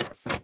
you